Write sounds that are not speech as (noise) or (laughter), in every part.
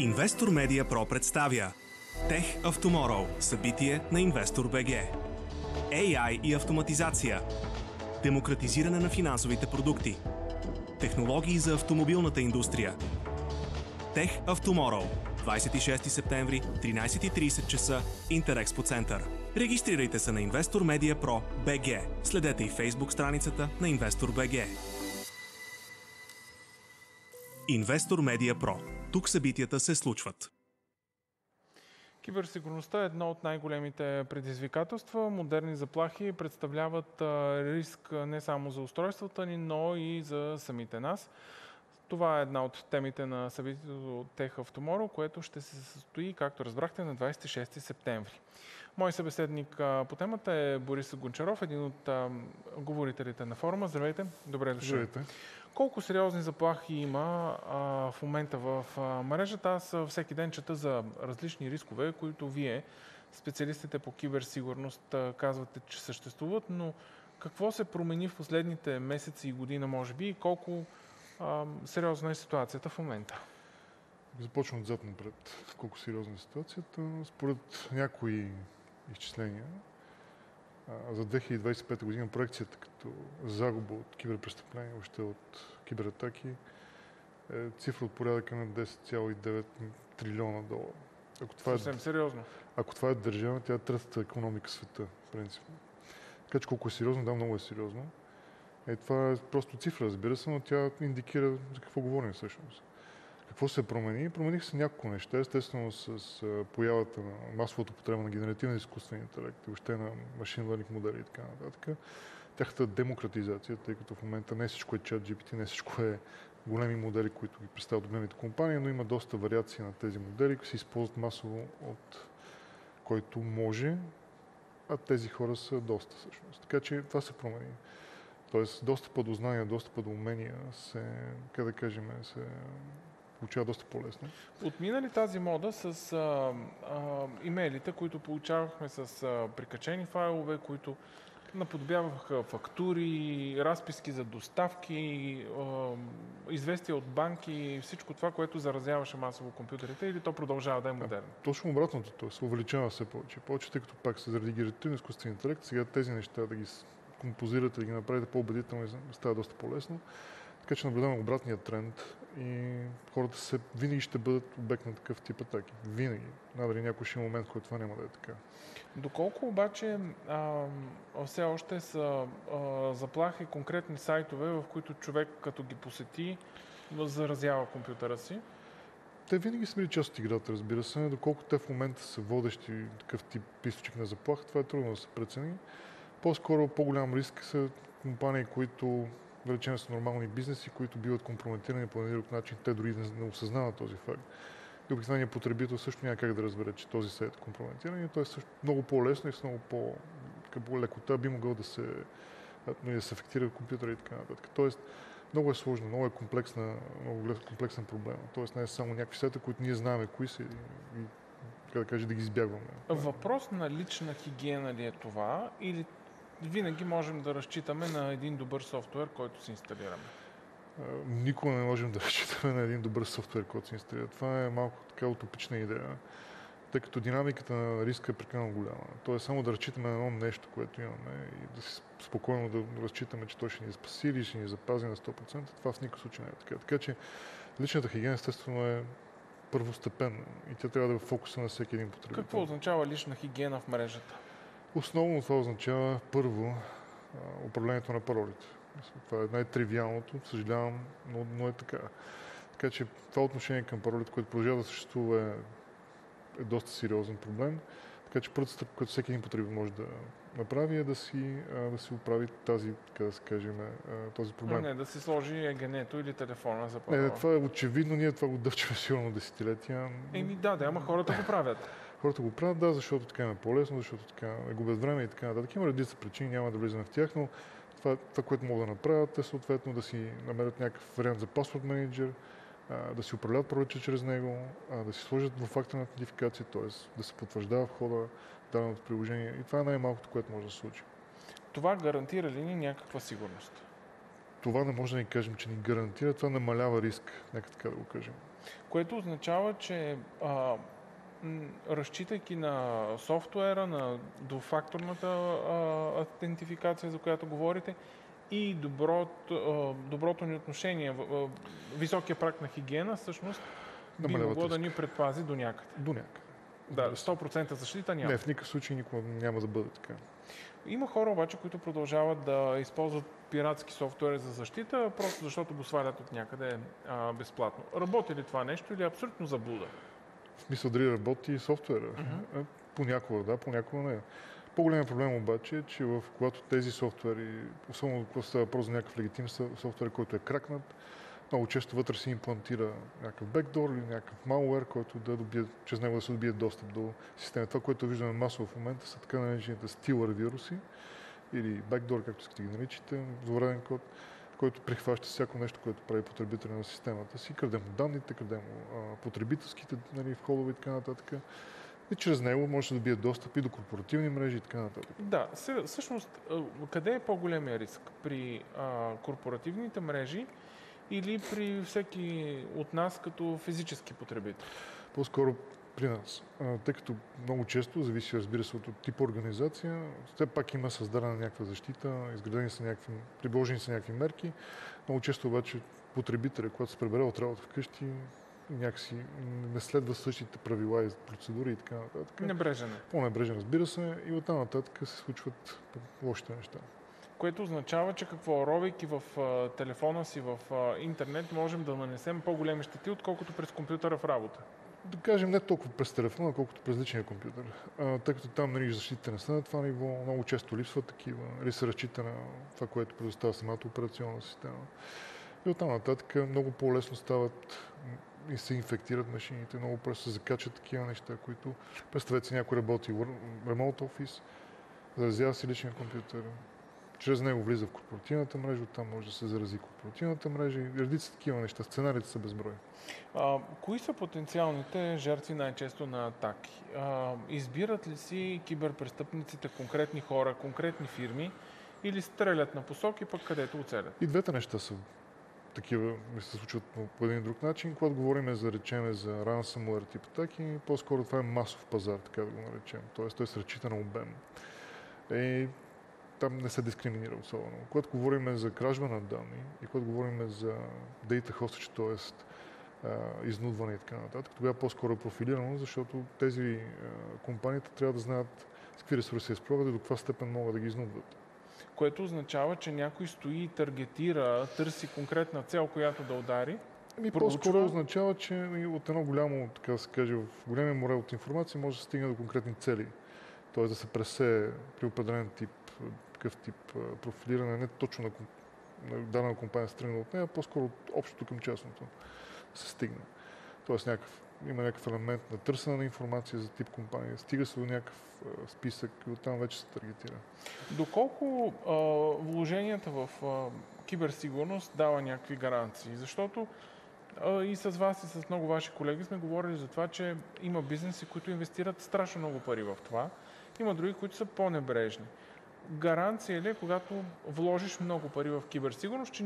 Инвестор Медиа Про представя of Tomorrow. Събитие на Инвестор БГ. AI и автоматизация. Демократизиране на финансовите продукти. Технологии за автомобилната индустрия. Of Tomorrow. 26 септември, 13.30 часа, Интерекспо център. Регистрирайте се на Инвестор Медиа Про БГ. Следете и фейсбук страницата на Инвестор БГ. Инвестор Медиа Про. Тук събитията се случват. Киберсигурността е едно от най-големите предизвикателства. Модерни заплахи представляват риск не само за устройствата ни, но и за самите нас. Това е една от темите на събитието Tech of Tomorrow, което ще се състои, както разбрахте, на 26 септември. Мой събеседник по темата е Борис Гончаров, един от говорителите на форума. Здравейте, добре дошли. Здравейте. Колко сериозни заплахи има а, в момента в а, мрежата? Аз всеки ден чета за различни рискове, които вие, специалистите по киберсигурност, а, казвате, че съществуват, но какво се промени в последните месеци и година, може би, и колко а, сериозна е ситуацията в момента? Започвам отзад напред. Колко сериозна е ситуацията? Според някои изчисления, за 2025 година проекцията като загуба от киберпрестъпления, още от кибератаки, е цифра от порядъка на 10,9 трилиона долара. Ако това е Съвсем е, сериозно. Ако това е държава, тя е третата економика в света, принципно. Така че колко е сериозно, да, много е сериозно. Е, това е просто цифра, разбира се, но тя индикира за какво говорим всъщност. Какво се промени? Промениха се няколко неща. Естествено с появата на масовата употреба на генеративен изкуствен интелект и въобще на машин learning модели и така нататък. Тяхната демократизация, тъй като в момента не всичко е чат GPT, не всичко е големи модели, които ги представят големите компании, но има доста вариации на тези модели, които се използват масово от който може, а тези хора са доста всъщност. Така че това се промени. Тоест, достъпа до знания, достъпа до умения се, как да кажем, се получава доста по-лесно. Отмина ли тази мода с а, а, имейлите, които получавахме с а, прикачени файлове, които наподобяваха фактури, разписки за доставки, а, известия от банки, всичко това, което заразяваше масово компютрите или то продължава да е модерно? Да, точно обратното, т.е. увеличава се повече. Повече, тъй като пак се заради генеративен изкуствен интелект, сега тези неща да ги композирате, да ги направите по-убедителни, става доста по-лесно. Така че наблюдаваме обратния тренд и хората се, винаги ще бъдат обект на такъв тип атаки. Винаги. Надали някой ще има момент, който това няма да е така. Доколко обаче а, все още са а, заплахи конкретни сайтове, в които човек като ги посети, заразява компютъра си? Те винаги са били част от играта, разбира се. Доколко те в момента са водещи такъв тип източник на заплаха, това е трудно да се прецени. По-скоро по-голям риск са компании, които да речем са нормални бизнеси, които биват компрометирани по един друг начин, те дори не осъзнават този факт. И обикновеният потребител също няма как да разбере, че този сайт е компрометиран и той е също много по-лесно и с много по, лекота би могъл да се, нали, да се афектира компютъра и така нататък. Тоест, много е сложно, много е комплексна, много комплексен проблем. Тоест не е само някакви сайта, които ние знаем кои са и, и да кажа, да ги избягваме. Въпрос на лична хигиена ли е това или винаги можем да разчитаме на един добър софтуер, който си инсталираме. Никога не можем да разчитаме на един добър софтуер, който се инсталира. Това е малко така утопична идея, тъй като динамиката на риска е прекалено голяма. То е само да разчитаме на едно нещо, което имаме и да си спокойно да разчитаме, че той ще ни спаси или ще ни запази на 100%. Това в никакъв случай не е така. Така че личната хигиена естествено е първостепенна и тя трябва да е в фокуса на всеки един потребител. Какво означава лична хигиена в мрежата? Основно това означава първо управлението на паролите. Това е най-тривиалното, съжалявам, но, но е така. Така че това отношение към паролите, което продължава да съществува е, е доста сериозен проблем. Така че първата стъпка, която всеки един потребител може да направи е да си, да си оправи тази, така да се кажем, този проблем. Но не, да си сложи егенето или телефона за парола. Не, това е очевидно, ние това го дъвчаме сигурно десетилетия. Еми да, да, ама хората го правят. Хората го правят, да, защото така е по-лесно, защото така е губят време и така нататък. Има редица причини, няма да влизаме в тях, но това, това, което могат да направят е съответно да си намерят някакъв вариант за паспорт менеджер, да си управляват пролича чрез него, да си сложат в факта на идентификация, т.е. да се потвърждава входа даденото приложение. И това е най-малкото, което може да се случи. Това гарантира ли ни някаква сигурност? Това не може да ни кажем, че ни гарантира, това намалява риск, нека така да го кажем. Което означава, че а, разчитайки на софтуера, на двуфакторната а, аутентификация, за която говорите, и доброто, доброто ни отношение, високия прак на хигиена, всъщност би могло да ни предпази до някъде. До някъде. Да, 100% защита няма. Не, в никакъв случай никога няма да бъде така. Има хора обаче, които продължават да използват пиратски софтуери за защита, просто защото го свалят от някъде а, безплатно. Работи ли това нещо или е абсолютно заблуда? В смисъл дали работи софтуера? Uh-huh. Понякога да, понякога не. По-големият проблем обаче е, че в, когато тези софтуери, особено когато става въпрос за някакъв легитим софтуер, който е кракнат, много често вътре се имплантира някакъв бекдор или някакъв malware, който да добие, чрез него да се добие достъп до системата. Това, което виждаме масово в момента, са така наречените стилър вируси или бекдор, както искате ги наричате, злореден код, който прихваща всяко нещо, което прави потребителя на системата си. Краде му данните, краде му потребителските нали, входове и така нататък. И чрез него може да добие достъп и до корпоративни мрежи и така нататък. Да, всъщност, къде е по-големия риск? При а, корпоративните мрежи или при всеки от нас като физически потребител? По-скоро при нас. Тъй като много често, зависи разбира се от тип организация, все пак има създадена някаква защита, изградени са някакви, приложени са някакви мерки. Много често обаче потребителя, когато се прибере от работа вкъщи, някакси не следва същите правила и процедури и така нататък. Небрежен. По-небрежен, разбира се, и оттам нататък се случват лошите неща което означава, че какво, робейки в а, телефона си в а, интернет, можем да нанесем по-големи щети, отколкото през компютъра в работа. Да кажем не толкова през телефона, колкото през личния компютър. А, тъй като там нали, защитите не са на това ниво, много често липсват такива, или се разчита на това, което предоставя самата операционна система. И оттам нататък много по-лесно стават и се инфектират машините, много просто се закачат такива неща, които представете си някой работи в remote office, заразява си личния компютър, чрез него влиза в корпоративната мрежа, оттам може да се зарази корпоративната мрежа и редица такива неща. Сценариите са безброй. А, кои са потенциалните жертви най-често на атаки? А, избират ли си киберпрестъпниците конкретни хора, конкретни фирми или стрелят на посоки, пък където оцелят? И двете неща са такива ми се случват по един друг начин. Когато говорим за речеме за ransomware тип атаки, по-скоро това е масов пазар, така да го наречем. Тоест той се разчита на обем. И там не се дискриминира особено. Когато говорим за кражба на данни и когато говорим за data hostage, т.е. изнудване и така нататък, тогава по-скоро е профилирано, защото тези компаниите трябва да знаят с какви ресурси изпробват и до каква степен могат да ги изнудват. Което означава, че някой стои и таргетира, търси конкретна цел, която да удари. Ами по-скоро означава, че от едно голямо, така се каже, в големия море от информация може да се стигне до конкретни цели. Т.е. да се пресе при определен тип такъв тип профилиране, не точно на, на дадена компания се тръгна от нея, по-скоро от общото към частното се стигне. Тоест някакъв, има някакъв елемент на търсене на информация за тип компания, стига се до някакъв списък и оттам вече се таргетира. Доколко а, вложенията в а, киберсигурност дава някакви гаранции? Защото и с вас, и с много ваши колеги сме говорили за това, че има бизнеси, които инвестират страшно много пари в това. Има други, които са по-небрежни гаранция ли, е, когато вложиш много пари в киберсигурност, че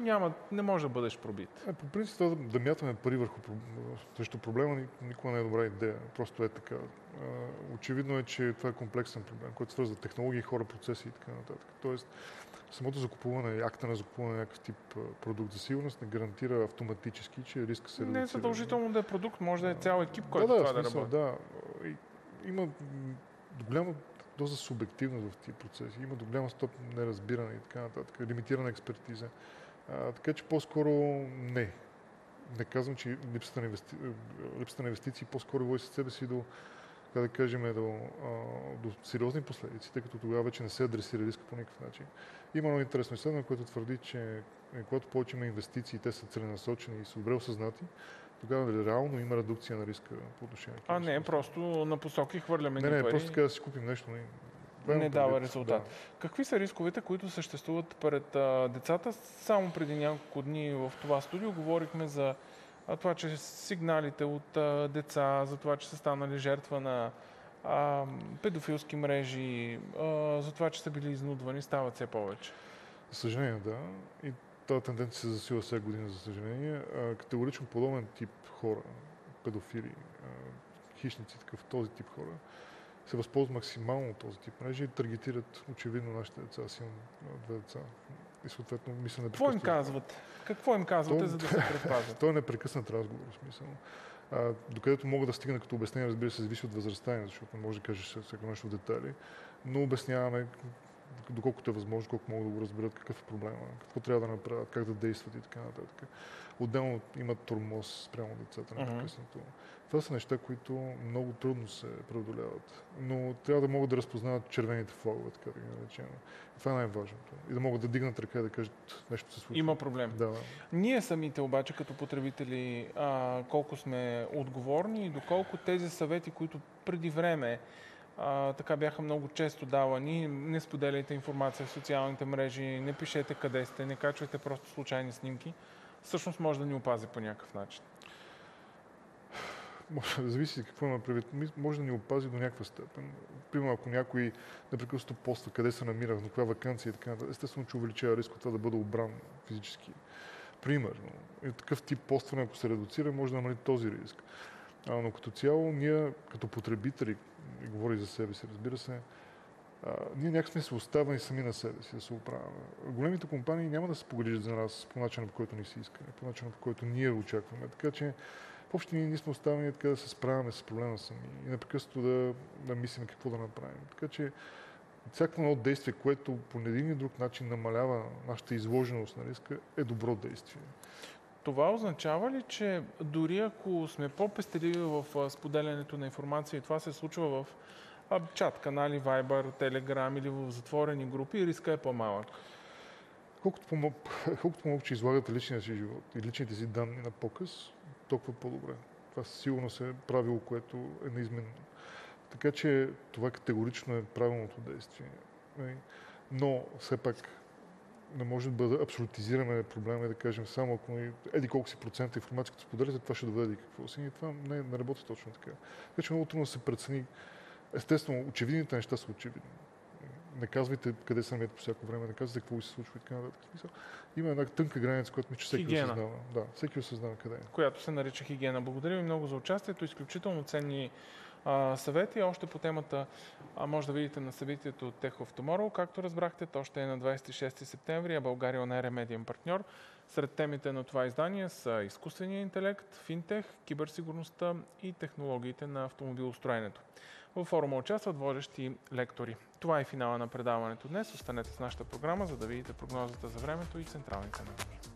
няма, не може да бъдеш пробит? Е, по принцип това да мятаме пари върху срещу проблема никога не е добра идея. Просто е така. Очевидно е, че това е комплексен проблем, който свързва технологии, хора, процеси и така нататък. Тоест, самото закупуване, акта на закупуване на някакъв тип продукт за сигурност не гарантира автоматически, че риска се Не е задължително да е продукт, може да е цял екип, който да, да, това да работи. Да, има голямо доста субективност в тези процеси. Има до голяма степен неразбиране и така нататък, лимитирана експертиза. А, така че по-скоро не. Не казвам, че липсата на, инвести... липсата на инвестиции по-скоро води със себе си до, как да кажем, до, а, до сериозни последици, тъй като тогава вече не се адресира риска по никакъв начин. Има много интересно изследване, което твърди, че е, когато повече има инвестиции, те са целенасочени и са добре осъзнати, тогава ли реално има редукция на риска по отношение А не, просто на посоки хвърляме Не, не, пари. просто така да си купим нещо. Не, не дава резултат. Да. Какви са рисковете, които съществуват пред а, децата? Само преди няколко дни в това студио говорихме за а, това, че сигналите от а, деца, за това, че са станали жертва на а, педофилски мрежи, а, за това, че са били изнудвани, стават все повече. За съжаление, да. И тази тенденция се засила всяка година, за съжаление. Категорично подобен тип хора, педофили, хищници, такъв този тип хора, се възползват максимално от този тип мрежи и таргетират очевидно нашите деца. Аз имам две деца. И съответно мисля Какво им казвате? Какво им казвате, То- за да се предпазят? (laughs) Това е непрекъснат разговор, смисъл. А, докъдето мога да стигна като обяснение, разбира се, зависи от възрастта им, защото не може да кажеш всяко нещо в детайли, но обясняваме доколкото е възможно, колко могат да го разберат, какъв е проблема, какво трябва да направят, как да действат и така нататък. Отделно имат тормоз спрямо децата непрекъснато. Това са неща, които много трудно се преодоляват, но трябва да могат да разпознават червените флагове, така да ги наречем. Това е най-важното. И да могат да дигнат ръка и да кажат нещо се случва. Има проблем. Да, да. Ние самите обаче като потребители а, колко сме отговорни и доколко тези съвети, които преди време а, така бяха много често давани, не споделяйте информация в социалните мрежи, не пишете къде сте, не качвайте просто случайни снимки, всъщност може да ни опази по някакъв начин. Зависи какво има предвид. Може да ни опази до някаква степен. Примерно, ако някой непрекъснато поства къде се намира, на коя вакансия и така нататък, естествено, че увеличава риска от това да бъде обран физически. Примерно. И такъв тип постване, ако се редуцира, може да намали този риск. А, но като цяло, ние като потребители, и говори за себе си, разбира се, а, ние някак сме се оставени сами на себе си да се оправяме. Големите компании няма да се погрижат за нас по начина, по който ни се иска, по начина, по който ние очакваме. Така че в общи ние, ние сме оставени така да се справяме с проблема сами и непрекъснато да, да мислим какво да направим. Така че всяко едно действие, което по един или друг начин намалява нашата изложеност на риска, е добро действие. Това означава ли, че дори ако сме по-пестеливи в споделянето на информация и това се случва в чат канали, Viber, Telegram или в затворени групи, риска е по-малък? Колкото, по- (laughs) колкото по-малко, че излагате личния си живот и личните си данни на показ, толкова по-добре. Това със сигурност е правило, което е неизменно. Така че това категорично е правилното действие. Нали? Но все пак не може да бъде абсолютизираме проблема и да кажем само ако еди колко си процента информация, като споделяте, това ще доведе и какво си. И това не, не работи точно така. Така че много трудно се прецени. Естествено, очевидните неща са очевидни. Не казвайте къде се намирате по всяко време, не казвайте какво се случва и така нататък. Има една тънка граница, която мисля, че всеки Хигиена. осъзнава. Да, всеки осъзнава къде е. която се нарича хигиена. Благодаря ви много за участието. Изключително ценни а, съвети. Още по темата може да видите на събитието Tech of Tomorrow. Както разбрахте, то ще е на 26 септември, а България е медиен партньор. Сред темите на това издание са изкуствения интелект, финтех, киберсигурността и технологиите на автомобилостроенето. Във форума участват водещи лектори. Това е финала на предаването днес. Останете с нашата програма, за да видите прогнозата за времето и централните новини.